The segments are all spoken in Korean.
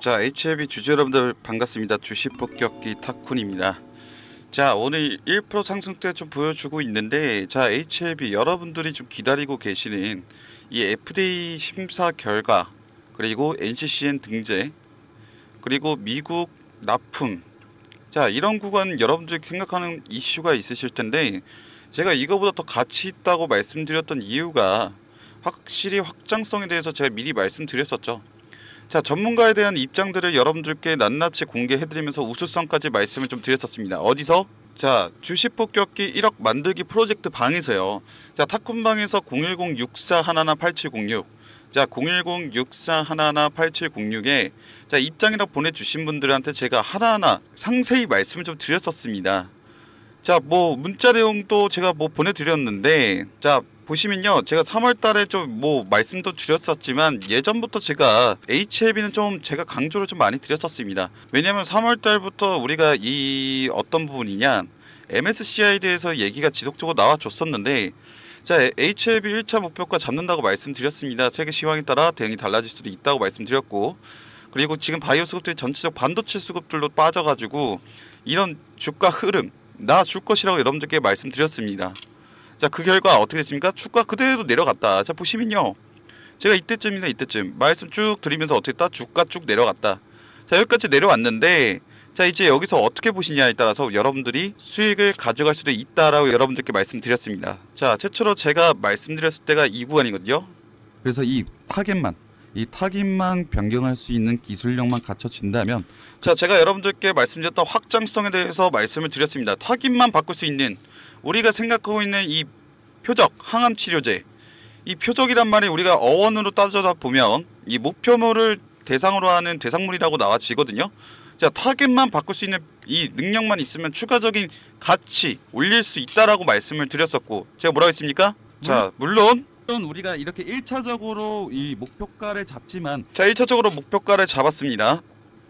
자 HLB 주주 여러분들 반갑습니다. 주식 폭격기 타쿤입니다. 자 오늘 1% 상승대 좀 보여주고 있는데 자 HLB 여러분들이 좀 기다리고 계시는 이 FDA 심사 결과 그리고 NCCN 등재 그리고 미국 납품. 자 이런 구간 여러분들이 생각하는 이슈가 있으실 텐데 제가 이거보다 더 가치 있다고 말씀드렸던 이유가 확실히 확장성에 대해서 제가 미리 말씀드렸었죠 자 전문가에 대한 입장들을 여러분들께 낱낱이 공개해드리면서 우수성까지 말씀을 좀 드렸었습니다. 어디서? 자 주식 폭격기 1억 만들기 프로젝트 방에서요. 자 타쿤방에서 010-6411-8706 자 010-6411-8706에 자 입장이라 보내주신 분들한테 제가 하나하나 상세히 말씀을 좀 드렸었습니다. 자 뭐 문자 내용도 제가 뭐 보내드렸는데 자 보시면요 제가 3월 달에 좀 뭐 말씀도 드렸었지만 예전부터 제가 HLB는 좀 제가 강조를 좀 많이 드렸었습니다. 왜냐면 3월 달부터 우리가 이 어떤 부분이냐 MSCI에 대해서 얘기가 지속적으로 나와줬었는데 자 HLB 1차 목표가 잡는다고 말씀드렸습니다. 세계 시황에 따라 대응이 달라질 수도 있다고 말씀드렸고 그리고 지금 바이오 수급들이 전체적 반도체 수급들로 빠져가지고 이런 주가 흐름 나 줄 것이라고 여러분들께 말씀드렸습니다 자 그 결과 어떻게 됐습니까? 주가 그대로 내려갔다. 자 보시면요. 제가 이때쯤이나 이때쯤 말씀 쭉 드리면서 어떻게 했다? 주가 쭉 내려갔다. 자 여기까지 내려왔는데 자 이제 여기서 어떻게 보시냐에 따라서 여러분들이 수익을 가져갈 수도 있다라고 여러분들께 말씀드렸습니다. 자 최초로 제가 말씀드렸을 때가 이 구간이거든요. 그래서 이 타겟만 이 타깃만 변경할 수 있는 기술력만 갖춰진다면 자 제가 여러분들께 말씀드렸던 확장성에 대해서 말씀을 드렸습니다. 타깃만 바꿀 수 있는 우리가 생각하고 있는 이 표적 항암 치료제 이 표적이란 말이 우리가 어원으로 따져다 보면 이 목표물을 대상으로 하는 대상물이라고 나와지거든요. 자 타겟만 바꿀 수 있는 이 능력만 있으면 추가적인 가치 올릴 수 있다라고 말씀을 드렸었고 제가 뭐라고 했습니까? 자 물론 물론 우리가 이렇게 1차적으로 이 목표가를 잡지만 자 1차적으로 목표가를 잡았습니다.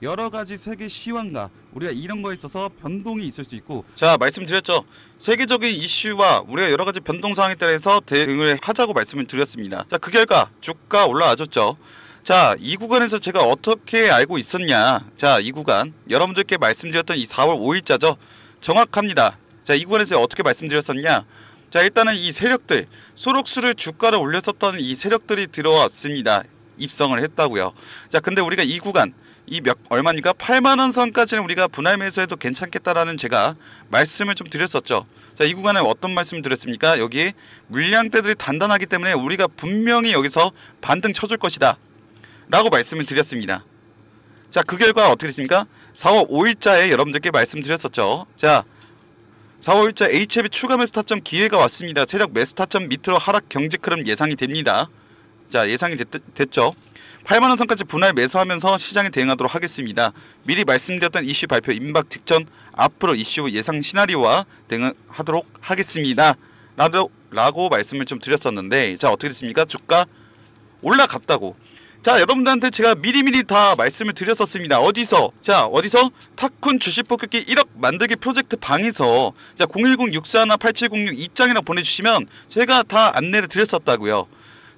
여러 가지 세계 시황과 우리가 이런 거에 있어서 변동이 있을 수 있고 자 말씀드렸죠. 세계적인 이슈와 우리가 여러 가지 변동 사항에 따라서 대응을 하자고 말씀을 드렸습니다. 자 그 결과 주가 올라와줬죠. 자 이 구간에서 제가 어떻게 알고 있었냐? 자 이 구간 여러분들께 말씀드렸던 이 4월 5일자죠. 정확합니다. 자 이 구간에서 어떻게 말씀드렸었냐 자 일단은 이 세력들 소록수를 주가를 올렸었던 이 세력들이 들어왔습니다. 입성을 했다고요. 자 근데 우리가 이 구간 이 몇 얼마니까? 8만원 선까지는 우리가 분할 매수해도 괜찮겠다라는 제가 말씀을 좀 드렸었죠. 자 이 구간에 어떤 말씀 을 드렸습니까? 여기 물량대들이 단단하기 때문에 우리가 분명히 여기서 반등 쳐줄 것이다. 라고 말씀을 드렸습니다. 자 그 결과 어떻게 됐습니까? 4월 5일자에 여러분들께 말씀드렸었죠. 자 4월 5일자 HF 추가 매수 타점 기회가 왔습니다 세력 매수 타점 밑으로 하락 경직 흐름 예상이 됩니다 자 예상이 됐, 됐죠 8만원 선까지 분할 매수하면서 시장에 대응하도록 하겠습니다. 미리 말씀드렸던 이슈 발표 임박 직전 앞으로 이슈 예상 시나리오와 대응하도록 하겠습니다. 라고, 라고 말씀을 좀 드렸었는데 자 어떻게 됐습니까? 주가 올라갔다고 자 여러분들한테 제가 미리미리 다 말씀을 드렸었습니다. 어디서? 자 어디서? 타쿤 주식 폭격기 1억 만들기 프로젝트 방에서. 자 010-64하나-8706 입장이라 보내주시면 제가 다 안내를 드렸었다고요.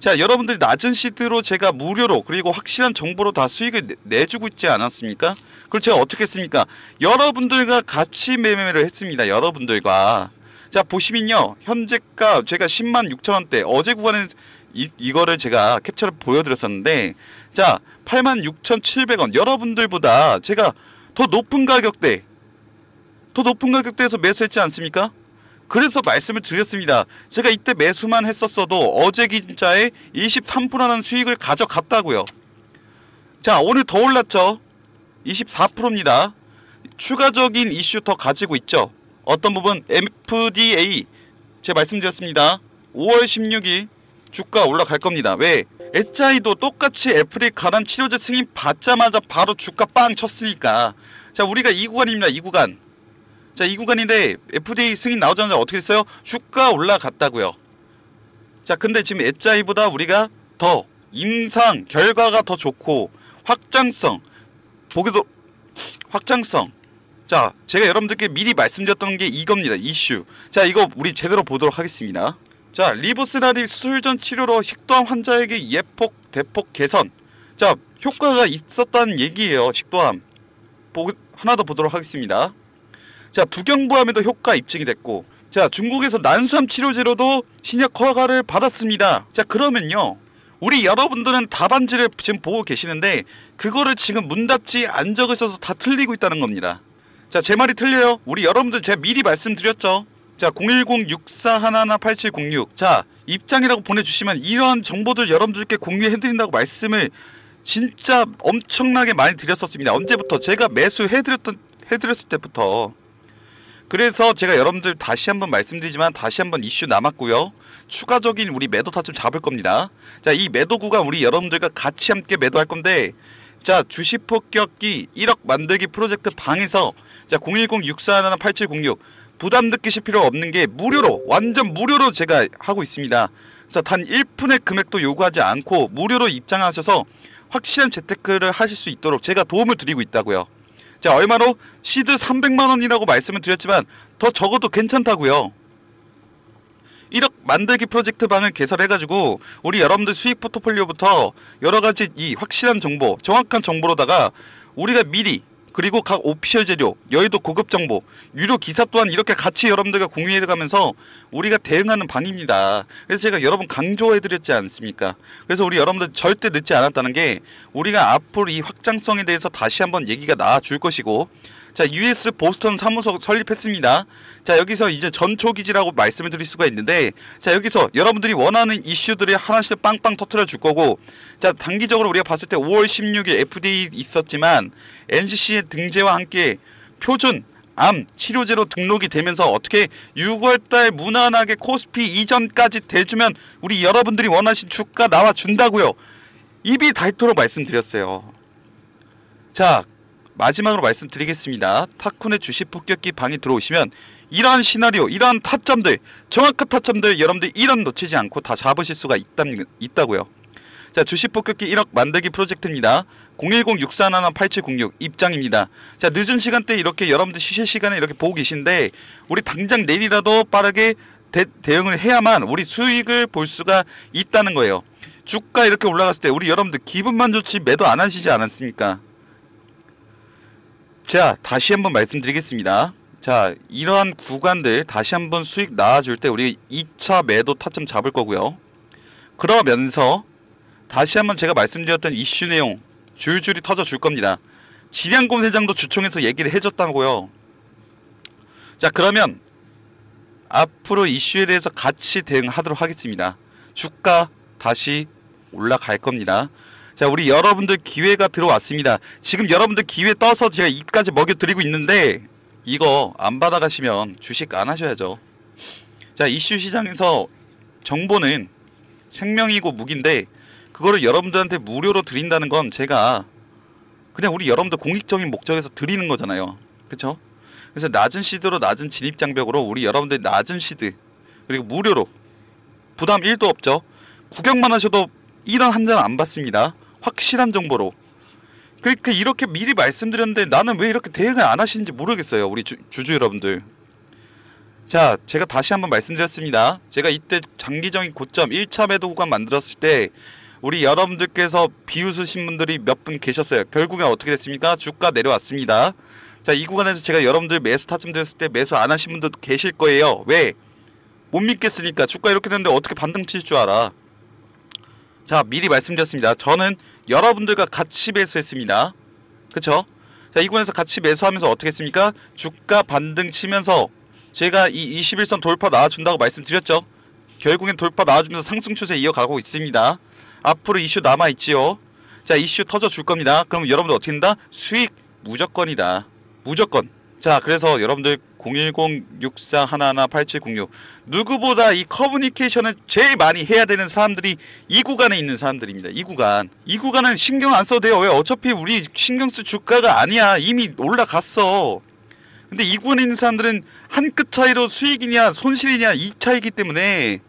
자 여러분들이 낮은 시드로 제가 무료로 그리고 확실한 정보로 다 수익을 내, 주고 있지 않았습니까? 그걸 제가 어떻게 했습니까? 여러분들과 같이 매매를 했습니다. 여러분들과. 자 보시면요. 현재가 제가 10만 6천원대. 어제 구간에 이, 이거를 제가 캡처를 보여드렸었는데 자 8만 6천7백원 여러분들보다 제가 더 높은 가격대 더 높은 가격대에서 매수했지 않습니까? 그래서 말씀을 드렸습니다. 제가 이때 매수만 했었어도 어제 기자에 23%라는 수익을 가져갔다고요. 자 오늘 더 올랐죠. 24%입니다. 추가적인 이슈 더 가지고 있죠. 어떤 부분 FDA 제가 말씀드렸습니다. 5월 16일 주가 올라갈 겁니다. 왜? 에짜이도 똑같이 FDA 가람 치료제 승인 받자마자 바로 주가 빵 쳤으니까 자 우리가 이 구간입니다. 이 구간 자, 이 구간인데 FDA 승인 나오자마자 어떻게 됐어요? 주가 올라갔다고요. 자, 근데 지금 앱자이보다 우리가 더 임상 결과가 더 좋고 확장성 보기도 확장성 자 제가 여러분들께 미리 말씀드렸던 게 이겁니다 이슈 자 이거 우리 제대로 보도록 하겠습니다 자 리보스라리 수술 전 치료로 힉도암 환자에게 예폭 대폭 개선. 자 효과가 있었다는 얘기예요 식도암. 보, 하나 더 보도록 하겠습니다. 자 두경부암에도 효과 입증이 됐고 자 중국에서 난수암 치료제로도 신약 허가를 받았습니다. 자 그러면요 우리 여러분들은 답안지를 지금 보고 계시는데 그거를 지금 문 닫지 안 적으셔서 다 틀리고 있다는 겁니다. 자 제 말이 틀려요? 우리 여러분들 제가 미리 말씀드렸죠 자 010-6411-8706. 자 입장이라고 보내주시면 이런 정보들 여러분들께 공유해드린다고 말씀을 진짜 엄청나게 많이 드렸었습니다. 언제부터 제가 매수해드렸던 해드렸을 때부터. 그래서 제가 여러분들 다시 한번 말씀드리지만 다시 한번 이슈 남았고요. 추가적인 우리 매도 타점 잡을 겁니다. 자 이 매도 구간 우리 여러분들과 같이 함께 매도할 건데 자 주식 폭격기 1억 만들기 프로젝트 방에서 자 010-6411-8706 부담 느끼실 필요 없는 게 무료로 완전 무료로 제가 하고 있습니다. 그래서 단 1푼의 금액도 요구하지 않고 무료로 입장하셔서 확실한 재테크를 하실 수 있도록 제가 도움을 드리고 있다고요. 자 얼마로 시드 300만 원이라고 말씀을 드렸지만 더 적어도 괜찮다고요. 1억 만들기 프로젝트 방을 개설해가지고 우리 여러분들 수익 포트폴리오부터 여러 가지 이 확실한 정보 정확한 정보로다가 우리가 미리 그리고 각 오피셜 재료, 여의도 고급 정보, 유료 기사 또한 이렇게 같이 여러분들과 공유해 가면서 우리가 대응하는 방입니다. 그래서 제가 여러분 강조해 드렸지 않습니까? 그래서 우리 여러분들 절대 늦지 않았다는 게 우리가 앞으로 이 확장성에 대해서 다시 한번 얘기가 나와 줄 것이고 자 US 보스턴 사무소 설립했습니다. 자 여기서 이제 전초기지라고 말씀을 드릴 수가 있는데 자 여기서 여러분들이 원하는 이슈들을 하나씩 빵빵 터트려 줄 거고 자 단기적으로 우리가 봤을 때 5월 16일 FDA 있었지만 NCC의 등재와 함께 표준 암 치료제로 등록이 되면서 어떻게 6월달 무난하게 코스피 이전까지 대주면 우리 여러분들이 원하신 주가 나와 준다고요. 입이 닳도록 말씀드렸어요. 자 마지막으로 말씀드리겠습니다. 타쿤의 주식 폭격기 방에 들어오시면 이러한 시나리오, 이러한 타점들, 정확한 타점들 여러분들 이런 놓치지 않고 다 잡으실 수가 있다, 있다고요. 자 주식 폭격기 1억 만들기 프로젝트입니다. 010-6411-8706 입장입니다. 자 늦은 시간대 이렇게 여러분들 쉬실 시간에 이렇게 보고 계신데 우리 당장 내일이라도 빠르게 대, 대응을 해야만 우리 수익을 볼 수가 있다는 거예요. 주가 이렇게 올라갔을 때 우리 여러분들 기분만 좋지 매도 안 하시지 않았습니까? 자 다시 한번 말씀드리겠습니다. 자 이러한 구간들 다시 한번 수익 나와줄 때 우리 2차 매도 타점 잡을 거고요. 그러면서 다시 한번 제가 말씀드렸던 이슈 내용 줄줄이 터져 줄 겁니다. 지량곤 회장도 주총에서 얘기를 해줬다고요. 자 그러면 앞으로 이슈에 대해서 같이 대응하도록 하겠습니다. 주가 다시 올라갈 겁니다. 자 우리 여러분들 기회가 들어왔습니다. 지금 여러분들 기회 떠서 제가 입까지 먹여드리고 있는데 이거 안 받아가시면 주식 안 하셔야죠. 자 이슈 시장에서 정보는 생명이고 무기인데 그거를 여러분들한테 무료로 드린다는 건 제가 그냥 우리 여러분들 공익적인 목적에서 드리는 거잖아요. 그쵸? 그래서 낮은 시드로 낮은 진입 장벽으로 우리 여러분들 낮은 시드 그리고 무료로 부담 1도 없죠. 구경만 하셔도 1원 한 잔 안 받습니다. 확실한 정보로. 그러니까 이렇게 미리 말씀드렸는데 나는 왜 이렇게 대응을 안 하시는지 모르겠어요. 우리 주, 주주 여러분들. 자, 제가 다시 한번 말씀드렸습니다. 제가 이때 장기적인 고점 1차 매도 구간 만들었을 때 우리 여러분들께서 비웃으신 분들이 몇 분 계셨어요. 결국엔 어떻게 됐습니까? 주가 내려왔습니다. 자, 이 구간에서 제가 여러분들 매수 타점 됐을 때 매수 안 하신 분들도 계실 거예요. 왜? 못 믿겠으니까 주가 이렇게 됐는데 어떻게 반등 칠 줄 알아? 자, 미리 말씀드렸습니다. 저는 여러분들과 같이 매수했습니다. 그쵸? 자, 이 구간에서 같이 매수하면서 어떻게 했습니까? 주가 반등 치면서 제가 이 21선 돌파 나와준다고 말씀드렸죠. 결국엔 돌파 나와주면서 상승 추세 이어가고 있습니다. 앞으로 이슈 남아있지요. 자, 이슈 터져줄 겁니다. 그럼 여러분들 어떻게 된다? 수익 무조건이다. 무조건. 자, 그래서 여러분들 010-6411-8706 누구보다 이 커뮤니케이션을 제일 많이 해야 되는 사람들이 이 구간에 있는 사람들입니다. 이 구간. 이 구간은 신경 안 써도 돼요. 왜? 어차피 우리 신경 쓸 주가가 아니야. 이미 올라갔어. 근데 이 구간에 있는 사람들은 한 끗 차이로 수익이냐 손실이냐 이 차이기 때문에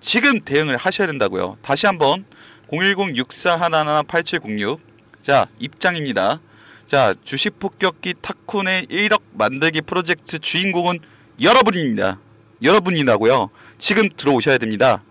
지금 대응을 하셔야 된다고요. 다시 한번 010-6411-8706 자, 입장입니다. 자, 주식 폭격기 타쿤의 1억 만들기 프로젝트 주인공은 여러분입니다. 여러분이라고요. 지금 들어오셔야 됩니다.